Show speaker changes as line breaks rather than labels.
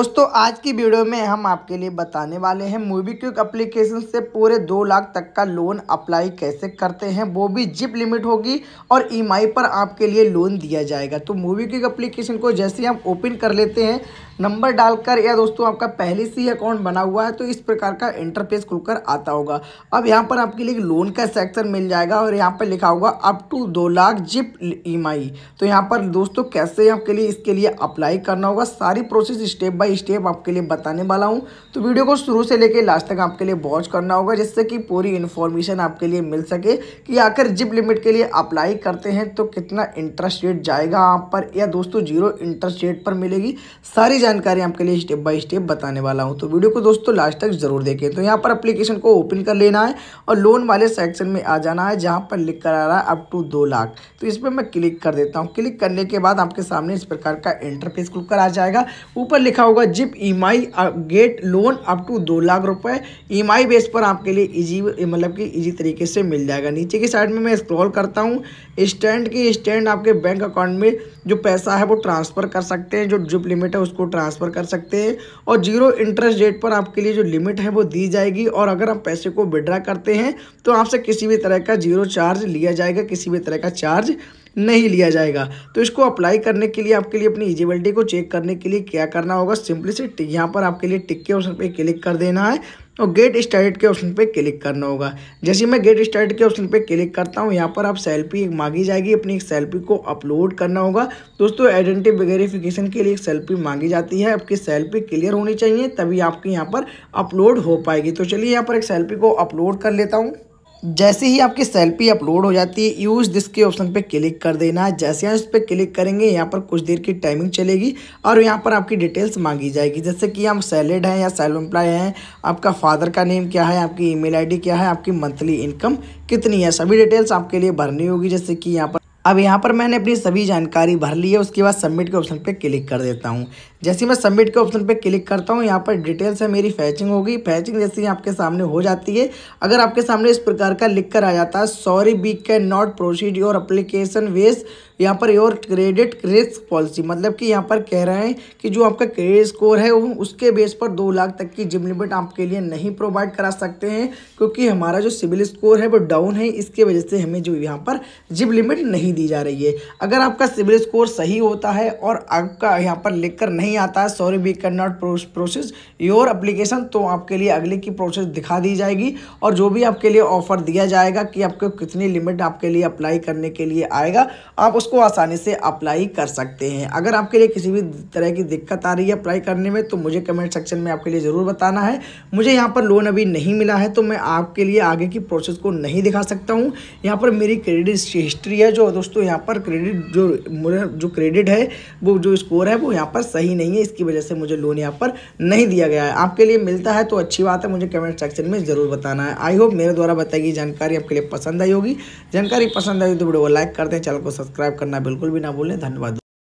दोस्तों, आज की वीडियो में हम आपके लिए बताने वाले हैं मूवी क्विक अप्लीकेशन से पूरे दो लाख तक का लोन अप्लाई कैसे करते हैं, वो भी जिप लिमिट होगी और ईएमआई पर आपके लिए लोन दिया जाएगा। तो मूवी क्विक अप्लीकेशन को जैसे हम ओपन कर लेते हैं नंबर डालकर, या दोस्तों, आपका पहले से ही अकाउंट बना हुआ है तो इस प्रकार का इंटरफेस खुलकर आता होगा। अब यहाँ पर आपके लिए लोन का सेक्शन मिल जाएगा और यहाँ पर लिखा होगा अप टू दो लाख जिप ई तो यहाँ पर, दोस्तों, कैसे आपके लिए इसके लिए अप्लाई करना होगा? सारी प्रोसेस स्टेप बाय स्टेप आपके लिए बताने वाला हूँ। तो वीडियो को शुरू से लेकर लास्ट तक आपके लिए वॉच करना होगा, जिससे कि पूरी इन्फॉर्मेशन आपके लिए मिल सके कि आखिर जिप लिमिट के लिए अप्लाई करते हैं तो कितना इंटरेस्ट रेट जाएगा आप पर, या दोस्तों ज़ीरो इंटरेस्ट रेट पर मिलेगी। सारी जानकारी आपके लिए स्टेप बाय स्टेप बताने वाला हूँ। तो वीडियो को दोस्तों लास्ट तक ज़रूर देखें। तो यहाँ पर अप्लीकेशन को ओपन कर लेना है और लोन वाले सेक्शन में आ जाना है, जहाँ पर लिख कर आ रहा है अप टू दो लाख। तो इस पर मैं क्लिक कर देता हूँ। क्लिक करने के बाद आपके सामने इस प्रकार का इंटरफेस खुलकर आ जाएगा। ऊपर लिखा होगा zip E get loan up to दो लाख रुपए। ई बेस पर आपके लिए इजी मतलब कि इजी तरीके से मिल जाएगा। नीचे की साइड में मैं स्क्रॉल करता हूँ। स्टैंड की स्टैंड आपके बैंक अकाउंट में जो पैसा है वो ट्रांसफ़र कर सकते हैं। जो जिप लिमिट है उसको ट्रांसफ़र कर सकते हैं और ज़ीरो इंटरेस्ट रेट पर आपके लिए जो लिमिट है वो दी जाएगी और अगर आप पैसे को विड्रा करते हैं तो आपसे किसी भी तरह का ज़ीरो चार्ज लिया जाएगा, किसी भी तरह का चार्ज नहीं लिया जाएगा। तो इसको अप्लाई करने के लिए, आपके लिए अपनी इजिबिलिटी को चेक करने के लिए क्या करना होगा, सिंपली से यहाँ पर आपके लिए टिक के ऑप्शन पे क्लिक कर देना है। और गेट स्टार्ट के ऑप्शन पे क्लिक करना होगा। जैसे मैं गेट स्टार्ट के ऑप्शन पे क्लिक करता हूँ, यहाँ पर आप सेल्फी एक मांगी जाएगी, अपनी एक सेल्फी को अपलोड करना होगा। दोस्तों आइडेंटिटी वेरिफिकेशन के लिए एक सेल्फी मांगी जाती है। आपकी सेल्फी क्लियर होनी चाहिए, तभी आपकी यहाँ पर अपलोड हो पाएगी। तो चलिए यहाँ पर एक सेल्फी को अपलोड कर लेता हूँ। जैसे ही आपकी सेल्फी अपलोड हो जाती है यूज़ दिस के ऑप्शन पे क्लिक कर देना। है जैसे हम इस पर क्लिक करेंगे, यहाँ पर कुछ देर की टाइमिंग चलेगी और यहाँ पर आपकी डिटेल्स मांगी जाएगी। जैसे कि हम सैलड हैं या सेल्फ एम्प्लॉय हैं, आपका फादर का नेम क्या है, आपकी ईमेल आईडी क्या है, आपकी मंथली इनकम कितनी है, सभी डिटेल्स आपके लिए भरनी होगी। जैसे कि यहाँ पर अब यहाँ पर मैंने अपनी सभी जानकारी भर ली है, उसके बाद सबमिट के ऑप्शन पे क्लिक कर देता हूँ। जैसे मैं सबमिट के ऑप्शन पे क्लिक करता हूँ, यहाँ पर डिटेल्स है मेरी फैचिंग होगी। फैचिंग जैसे ही आपके सामने हो जाती है, अगर आपके सामने इस प्रकार का लिख कर आ जाता है sorry we can not proceed your application waste यहाँ पर योर क्रेडिट रिस्क पॉलिसी मतलब कि यहाँ पर कह रहे हैं कि जो आपका क्रेडिट स्कोर है उसके बेस पर दो लाख तक की जिम लिमिट आपके लिए नहीं प्रोवाइड करा सकते हैं, क्योंकि हमारा जो सिविल स्कोर है, वो डाउन है, इसके वजह से हमें जो यहाँ पर जिम लिमिट नहीं दी जा रही है। अगर आपका सिविल स्कोर सही होता है और आपका यहाँ पर लिख कर नहीं आता है sorry we can not process your application तो आपके लिए अगले की प्रोसेस दिखा दी जाएगी। और जो भी आपके लिए ऑफ़र दिया जाएगा कि आपको कितनी लिमिट आपके लिए अप्लाई करने के लिए आएगा, आप उसको आसानी से अप्लाई कर सकते हैं। अगर आपके लिए किसी भी तरह की दिक्कत आ रही है अप्लाई करने में तो मुझे कमेंट सेक्शन में आपके लिए ज़रूर बताना है। मुझे यहाँ पर लोन अभी नहीं मिला है तो मैं आपके लिए आगे की प्रोसेस को नहीं दिखा सकता हूँ। यहाँ पर मेरी क्रेडिट हिस्ट्री है, जो दोस्तों, यहाँ पर क्रेडिट जो जो क्रेडिट है, वो जो स्कोर है, वो यहाँ पर सही नहीं है। इसकी वजह से मुझे लोन यहाँ पर नहीं दिया गया है। आपके लिए मिलता है तो अच्छी बात है, मुझे कमेंट सेक्शन में ज़रूर बताना है। आई होप मेरे द्वारा बताई गई जानकारी आपके लिए पसंद आई होगी। जानकारी पसंद आई तो वीडियो को लाइक कर दें चैनल को सब्सक्राइब करना बिल्कुल भी ना भूलें। धन्यवाद